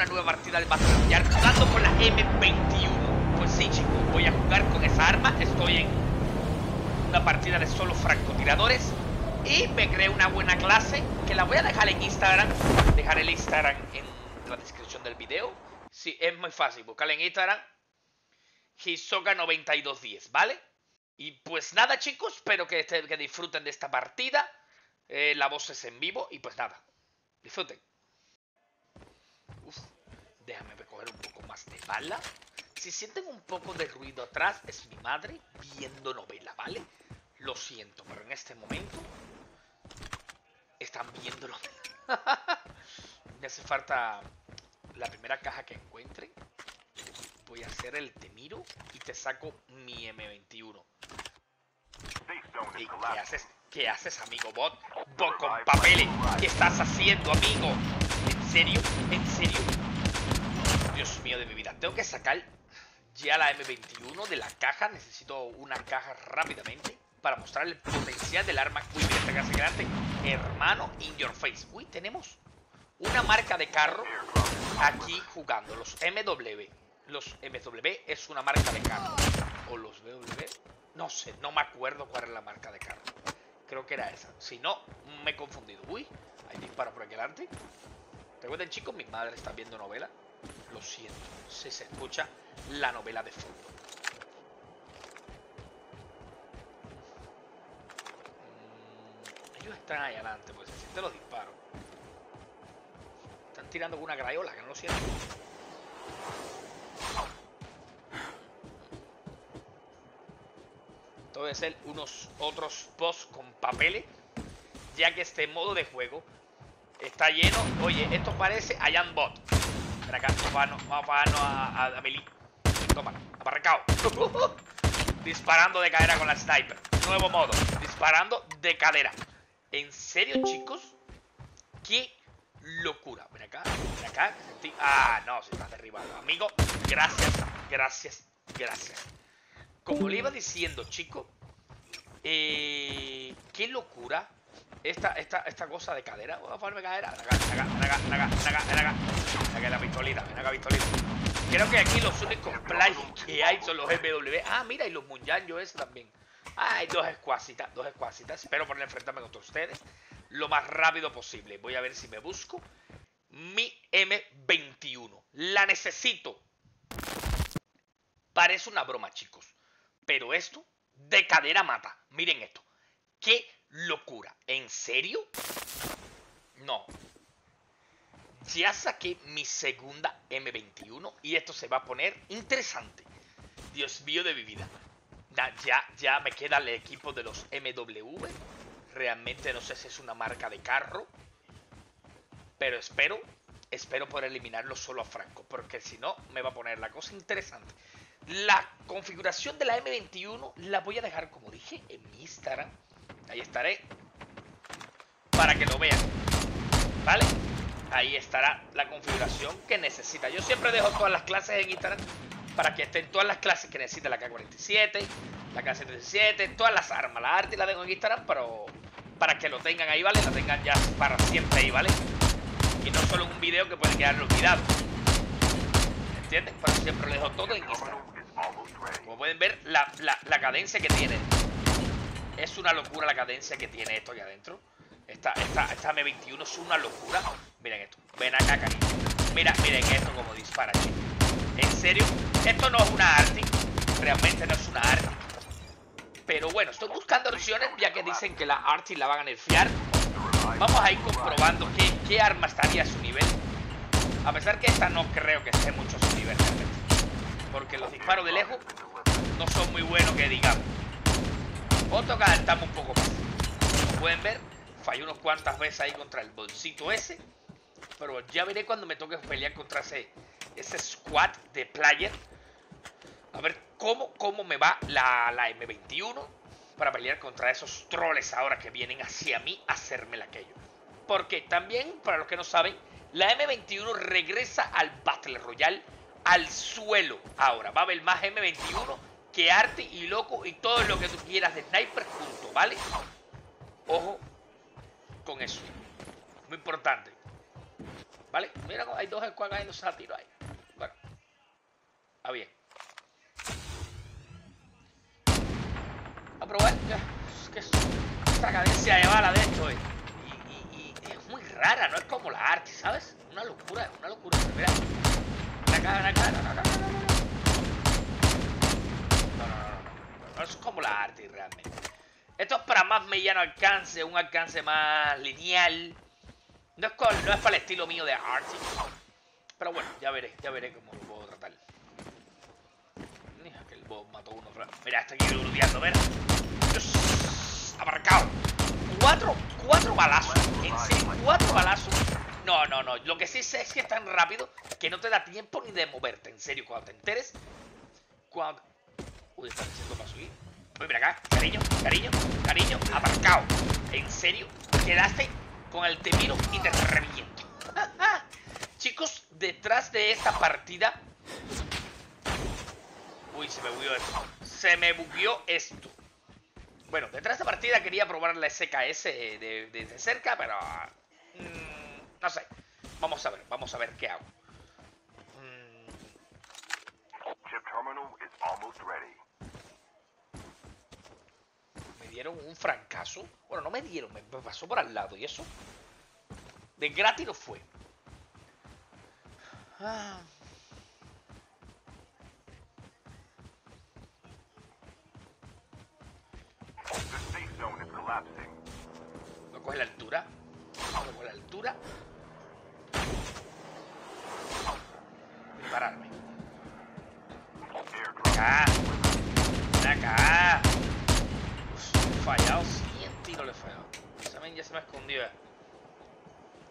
una nueva partida del Battle Royale jugando con la M21. Pues sí, chicos, voy a jugar con esa arma. Estoy en una partida de solo francotiradores. Y me creé una buena clase que la voy a dejar en Instagram. Dejaré el Instagram en la descripción del video. Sí, es muy fácil. Buscarla en Instagram. Hisoka9210, ¿vale? Y pues nada, chicos. Espero que, este- disfruten de esta partida. Eh, la voz es en vivo. Y pues nada. Disfruten. Déjame coger un poco más de bala. Si sienten un poco de ruido atrás, es mi madre viendo novela, ¿vale? Lo siento, pero en este momento están viendo novela. Me hace falta la primera caja que encuentre. Voy a hacer el te miro y te saco mi M21. Ey, ¿Qué haces? ¿Qué haces, amigo bot? Bot con papeles. ¿Qué estás haciendo, amigo? ¿En serio? ¿En serio? De mi vida. Tengo que sacar ya la M21 de la caja. Necesito una caja rápidamente para mostrar el potencial del arma. Uy, mira esta casa grande. Hermano, in your face. Uy, tenemos una marca de carro aquí jugando. Los MW. Los MW es una marca de carro. O los BW. No sé, no me acuerdo cuál era la marca de carro. Creo que era esa. Si no, me he confundido. Uy, hay disparo por aquí adelante. Recuerden, chicos, mi madre está viendo novela. Lo siento, si se escucha la novela de fondo. Ellos están ahí adelante, pues se sienten los disparos. Están tirando con una grayola, que no lo siento. Esto debe ser unos otros posts con papeles, ya que este modo de juego está lleno. Oye, esto parece a Bot. Ven acá, vamos a a, a, Meli. Toma, aparrecado. Disparando de cadera con la sniper. Nuevo modo, disparando de cadera. ¿En serio, chicos? ¡Qué locura! Ven acá, ven acá. Ah, no, se está derribado. Amigo, gracias, gracias, gracias. Como le iba diciendo, chico, eh, qué locura esta, esta, esta cosa de cadera. Voy a ponerme cadera. Ven acá, ven acá, ven acá, ven acá, ven acá, ven acá. La pistolita, ven acá pistolita. Creo que aquí los únicos plays que hay son los MW. Ah, mira, y los Munyanjo ese también. Ah, hay dos escuasitas, dos escuasitas. Espero poder enfrentarme contra ustedes lo más rápido posible. Voy a ver si me busco mi M21. La necesito. Parece una broma, chicos. Pero esto de cadera mata. Miren esto. ¡Qué locura! ¿En serio? No. Ya saqué mi segunda M21 y esto se va a poner interesante. Dios mío de mi vida. Ya, ya, me queda el equipo de los MW. Realmente no sé si es una marca de carro. Pero espero, espero poder eliminarlo solo a Franco. Porque si no, me va a poner la cosa interesante. La configuración de la M21 la voy a dejar, como dije, en mi Instagram. Ahí estaré. Para que lo vean. ¿Vale? Ahí estará la configuración que necesita. Yo siempre dejo todas las clases en Instagram para que estén todas las clases que necesita la K47, la K77, todas las armas. La arte la tengo en Instagram, pero para que lo tengan ahí, ¿vale? La tengan ya para siempre ahí, ¿vale? Y no solo en un video que puede quedar olvidado. ¿Entienden? Pero siempre lo dejo todo en Instagram. Como pueden ver, la, la, la cadencia que tiene. Es una locura la cadencia que tiene esto aquí adentro. Esta, esta, esta M21 es una locura. Miren esto. Ven acá, cariño. Mira, miren esto como dispara, chicos. En serio, esto no es una arti. Realmente no es una arti. Pero bueno, estoy buscando opciones ya que dicen que la arti la van a nerfear. Vamos a ir comprobando qué, qué arma estaría a su nivel. A pesar que esta no creo que esté mucho a su nivel realmente. Porque los disparos de lejos no son muy buenos que digamos. Otro que adaptamos un poco más. Como pueden ver, fallé unos cuantas veces ahí contra el bolsito ese. Pero ya veré cuando me toque pelear contra ese, ese squad de player. A ver cómo, cómo me va la, la M21 para pelear contra esos troles ahora que vienen hacia mí a hacerme la aquello. Porque también, para los que no saben, la M21 regresa al Battle Royale al suelo ahora. Va a haber más M21 que arte y loco y todo lo que tú quieras de sniper junto, ¿vale? Ojo con eso. Muy importante. ¿Vale? Mira, hay dos squad cayéndose a tiro ahí. Bueno. Ah, bien. A probar. Es que es cadencia de bala de esto, eh. Y, y, y es muy rara, no es como la arte, ¿sabes? Una locura, una locura. Mira. Ven acá, ven acá, no, no, no, no, no. No, no, no, no. No es como la arte realmente. Esto es para más mediano alcance, un alcance más lineal. No es, no es para el estilo mío de Arty. Pero bueno, ya veré, ya veré cómo lo puedo tratar. Mira, que el boss mató uno. Mira, está aquí grudeando. Dios, Abarcado. Cuatro, cuatro balazos. En serio, cuatro balazos. No, no, no. Lo que sí sé es que es tan rápido que no te da tiempo ni de moverte. En serio, cuando te enteres. Cuando. Uy, está diciendo para subir. Uy, mira acá. Cariño, cariño, cariño. Aparcado. En serio, quedaste con el te miro y te reviento. Chicos, detrás de esta partida. Uy, se me bugueó esto. Se me bugueó esto. Bueno, detrás de esta partida quería probar la SKS de- desde cerca, pero... mm, no sé. Vamos a ver, vamos a ver qué hago. Mm, dieron un francazo. Bueno, no me dieron, me pasó por al lado y eso. De gratis no fue. Ah. No coge la altura. No coge la altura. Dispararme. Acá. Acá. Fallado. 100 tiros le he fallado. Men ya se me ya.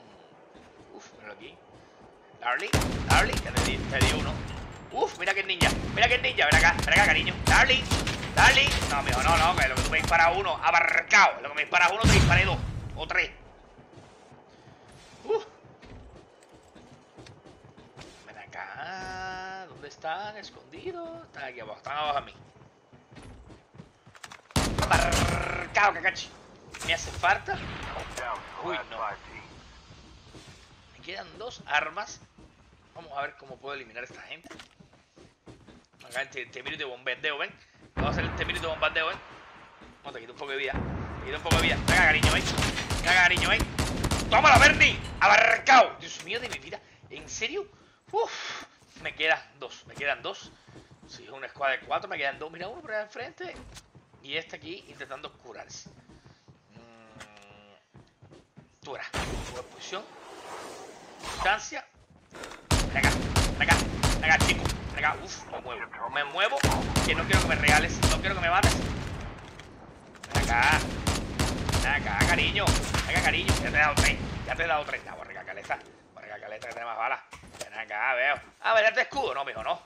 Mm. Uf, míralo aquí. Darling, que te di, te di uno. Uf, mira que ninja. Mira que ninja. Ven acá, ven acá, cariño. Darling, Darling. No, mijo, no, no, que lo que tú me disparas uno, abarcado. Lo que me disparas uno, te disparé dos. O tres. Uf. Ven acá. ¿Dónde están? Escondidos. Están aquí abajo. Están abajo a mí. Abarcado, cacachi. Me hace falta. Uy, no. Me quedan dos armas. Vamos a ver cómo puedo eliminar a esta gente. Acá el te- temiro de bombardeo, ven. Vamos a hacer el temiro de bombardeo, ven. No, te quito un poco de vida. Te quito un poco de vida. Venga, cariño, ven. Venga, cariño, ven. ¡Tómala, Bernie! ¡Abarcado! Dios mío de mi vida. ¿En serio? Uf. Me quedan dos. Me quedan dos. Si es una escuadra de cuatro, me quedan dos. Mira, uno por ahí enfrente. Y este aquí intentando curarse. Mm. Buena posición. Distancia. Ven acá, ven acá, ven acá, chico. Ven acá, uff, me muevo. Me muevo, que no quiero que me regales, no quiero que me mates. Ven acá, ven acá, cariño. Ven acá, cariño. Ya te he dado tres, ya te he dado tres. Ya, borrica caleta, borrica caleta que tiene más balas. Ven acá, veo. Ah, ¿verdad este escudo? No, mijo, no.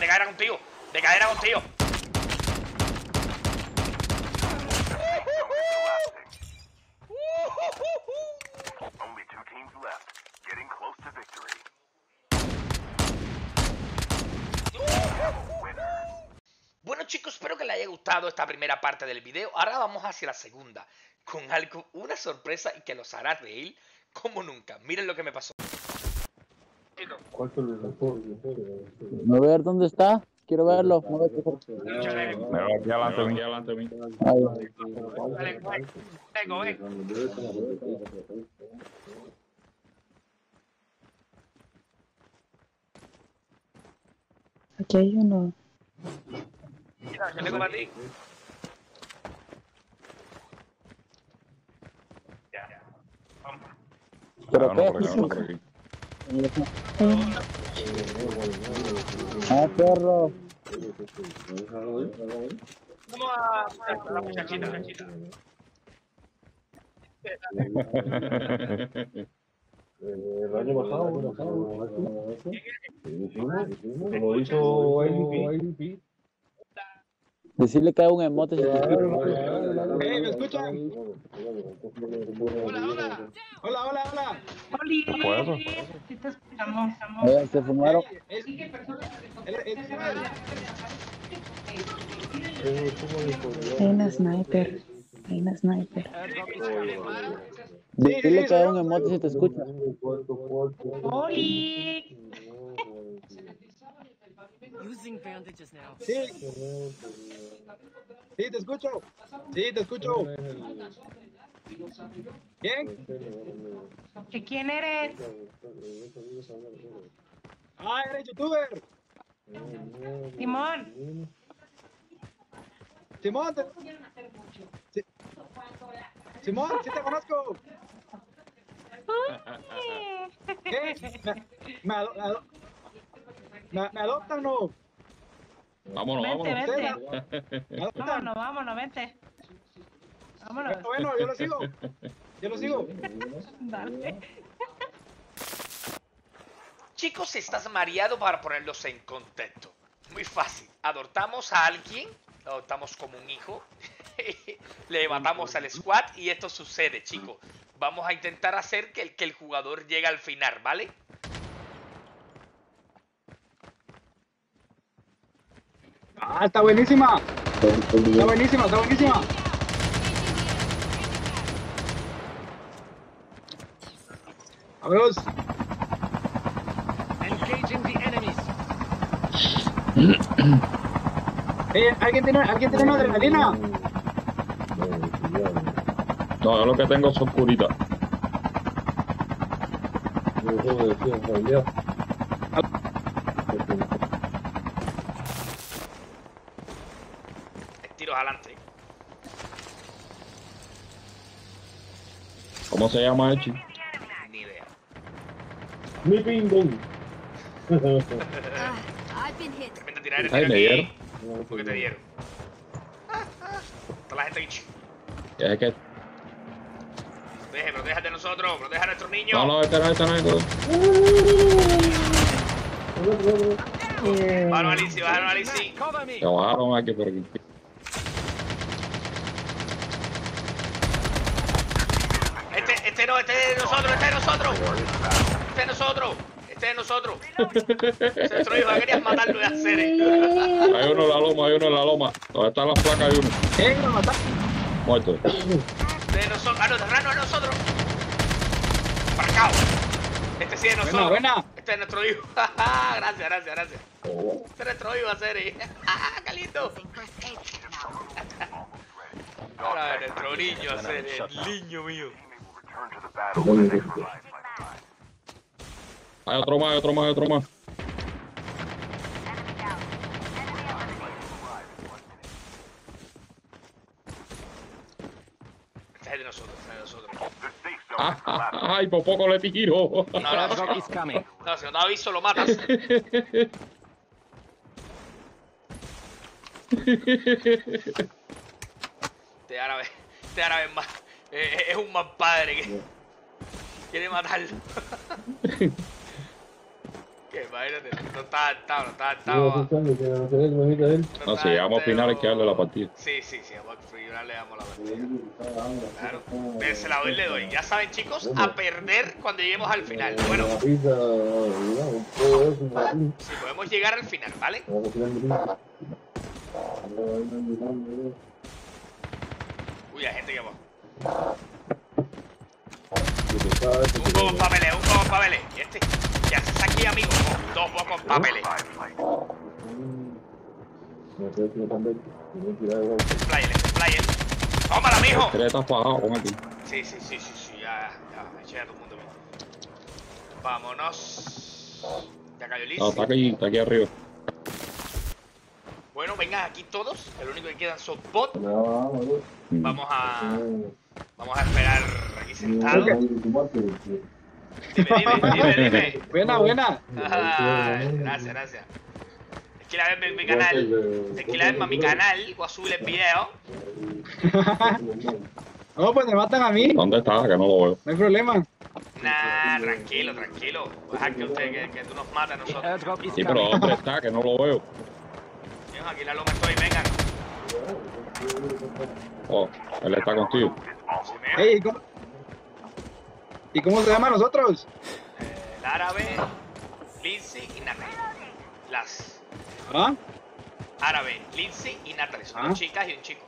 De cadera contigo, de cadera contigo. Teams left. Getting close to victory. Bueno chicos, espero que les haya gustado esta primera parte del video. Ahora vamos hacia la segunda, con algo, una sorpresa y que los hará reír como nunca. Miren lo que me pasó. A ver, ¿dónde está? Quiero verlo. Va aquí adelante, aquí adelante, mí. Ahí. Vengo, ven. Aquí hay uno. Mira, yo tengo para ti. Ya, ya. Vamos. ¿Pero Ah, qué? no, por acá, no, por aquí. Ah, perro. Vamos a la muchachita, muchachita. El año pasado, lo hizo IDP. Decirle que hay un emote. ¿Eh. Hola, hola. Hola, hola, hola. Sí te escuchamos. Oigan, se fumaron. Es, es, es, Hay una sniper. Hay una sniper. Dile que haga un emote si te escucha. ¡Oli! Using bandages now. Sí. Sí, te escucho. Sí, te escucho. ¿Quién? ¿Que quién eres? Ah, eres youtuber. Simón. Simón, te... Simón, sí te conozco. ¿Qué? ¿Me, me, ado- me ado- me- me adoptan o no? Vámonos, Vente, vámonos. vente. Vámonos, vámonos, vente. Vámonos. Bueno, yo lo sigo. Yo lo sigo. Dale. Chicos, estás mareado para ponerlos en contexto. Muy fácil. Adoptamos a alguien, lo adoptamos como un hijo, le matamos al squad y esto sucede, chicos. Vamos a intentar hacer que el, que el jugador llegue al final, ¿vale? Ah, está buenísima. Está buenísima, está buenísima. Vámonos. Engaging the enemies. Eh, ¿alguien, tiene, ¿Alguien tiene una adrenalina? No, yo lo que tengo son curitas. Tiros adelante. ¿Cómo se llama Echi? Ni idea. Mi. I've been hit. Vente a tirar el Ay, tiro me aquí. dieron. ¿Por qué te dieron? Está la gente aquí. Es que... De nosotros, protege a nuestros niños. No, no, este no, este no, este no. Bájalo, Alicia, bájalo, Alicia. Cover me. Que bajaron aquí por aquí. Este, este no, este es de nosotros, este es de nosotros. Este es de nosotros. Este es de nosotros. Este es nuestro hijo, querías matarlo y hacer. Hay uno en la loma, hay uno en la loma. Donde están las placas hay uno. Eh, lo mataron. Muerto. Este es de nosotros. Ah, no, de nosotros. Este sí es de nosotros. Buena, buena. Este es nuestro hijo. gracias, gracias, gracias. Este es nuestro hijo, hacer. ¡Qué lindo! Ahora nuestro niño, hacer. El niño mío. Hay otro más, hay otro más, hay otro más. Este es de nosotros, este es de nosotros. The safe zone Ah, is ah, collapsing. Ay, por poco le tiro. No, no, coming. no, si no te aviso, lo matas. Este árabe, este árabe es más, eh, es un mal padre que quiere matarlo. imagínate, no está adaptado, no está No, si llegamos a final hay que darle la partida. Sí, sí, sí, vamos a final le damos la partida. Claro. Se la doy, le doy. Ya saben, chicos, a perder cuando lleguemos al final. Bueno, si podemos llegar al final, ¿vale? Uy, hay gente que va. Un poco papeles, un poco papeles. Y este, ¿qué haces aquí, amigo? Con dos pocos papeles. Revive flight. Flyer, este flyer. ¡Tómala, mijo! Tres está fajado con aquí. Sí, sí, sí, sí, sí, ya, ya, me eché a todo el mundo. Vámonos. Ya cayó Liz. No, está aquí, está aquí arriba. Bueno, vengan aquí todos. El único que quedan son bot. Mm. Vamos a. Vamos a esperar aquí sentados. Dime, dime, dime, dime. Buena, buena. Ah, gracias, gracias. Es que la vez en mi canal. Es que la vez a mi canal. Voy a subir el video. No, pues me matan a mí. ¿Dónde está? Que no lo veo. No hay problema. Nah, tranquilo, tranquilo. Deja que usted, que, que tú nos mates a nosotros. Sí, pero. ¿dónde está? Que no lo veo. Mijo, Aquí la loma estoy, vengan. Oh, él está contigo. Ey, ¿y cómo, ¿y cómo se llama nosotros? El árabe, Lindsay y Natalie. Las ¿Ah? árabe, Lindsay y Natalie. Son Ah. dos chicas y un chico.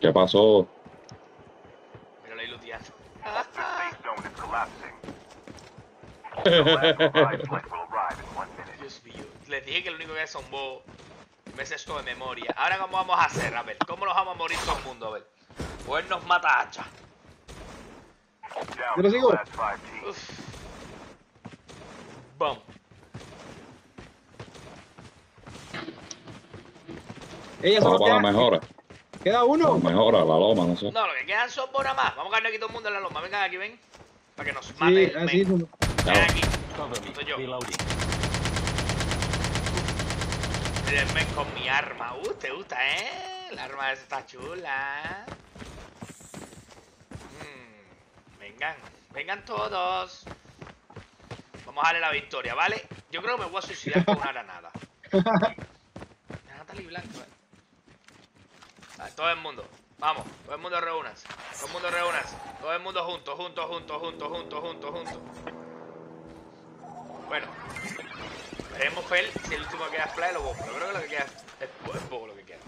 ¿Qué pasó? In one minute. Dios mío. Les dije que lo único que es son vos. Me sé esto de memoria. Ahora, ¿cómo vamos a hacer? A ver, ¿cómo nos vamos a morir todo el mundo? A ver. O él nos mata hacha. Yo lo sigo. last five teams. Uf. Bum. Ella Vamos solo para la queda, mejora. queda uno. Mejora, la loma, no sé. No, lo que quedan son por nada más. Vamos a caernos aquí todo el mundo en la loma. Vengan aquí, ven. Para que nos Sí, mate el así. men. Ven aquí. Soy yo. Men con mi arma. Uh, te gusta, ¿eh? La arma esa está chula. Mm, vengan, vengan todos. Vamos a darle la victoria, ¿vale? Yo creo que me voy a suicidar con una granada. Natalie Blanco, eh. Vale, todo el mundo. Vamos, todo el mundo reúnanse. Todo el mundo reúnanse. Todo el mundo juntos, juntos, juntos, juntos, juntos, juntos, juntos. Bueno. Veremos ver si el último que queda es play o bombo. Yo creo que lo que queda es, es bobo lo que queda.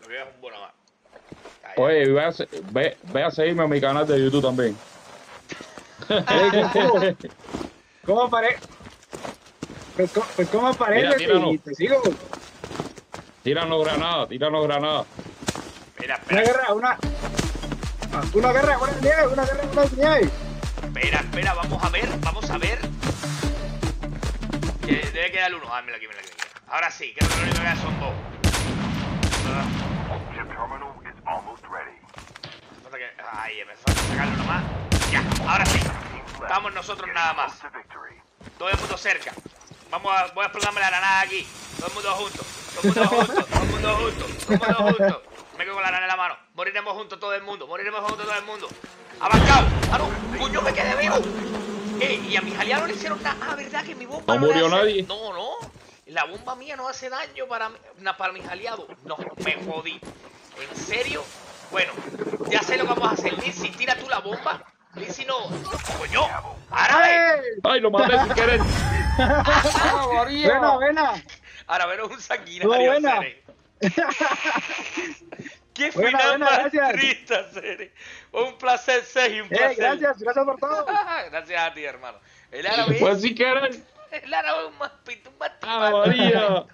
Lo que queda es un bono más. Oye, ve a, a seguirme a mi canal de YouTube también. Ey, ¿qué sigo? ¿Cómo aparece? Pues, co- pues ¿cómo aparece? Mira, tíralo. Y te sigo. Tíranos granada, tíranos granada. Mira, Una espera, guerra, una. ah, Una guerra, una nieve, una guerra, una nieve. espera, espera, vamos a ver, vamos a ver. Que debe quedar el uno. Ah, aquí, mira aquí. mira aquí. Ahora sí, creo que lo único que queda son dos. Ah, Ay, me falta sacarlo nomás. Ya, ahora sí. Estamos nosotros nada más. Todo el mundo cerca. Vamos a, voy a explotarme la granada aquí. Todo el mundo junto. Todo el mundo junto. Todo el mundo junto. Todo el mundo junto. Me quedo con la granada en la mano. Moriremos juntos todo el mundo. Moriremos juntos todo el mundo. Abancado. Ah, no. Coño, me quedé vivo. Eh, y a mis aliados no le hicieron nada. Ah, ¿verdad? Que mi bomba ¿No le murió nadie? No, no. La bomba mía no hace daño para, para mis aliados. No, me jodí. ¿En serio? Bueno, ya sé lo que vamos a hacer. Lizzy, tira tú la bomba si no. ¡Coño! ¡Árabe! ¡Ay, lo maté sin querer! ¡Buena, buena! Árabe no es un sanguinario, buena. ¡Qué final buena, triste, Un placer, Sergio, un eh, placer. Eh, gracias, gracias por todo. gracias a ti, hermano. El árabe. Pues si quieres. El árabe es un más pito, un María!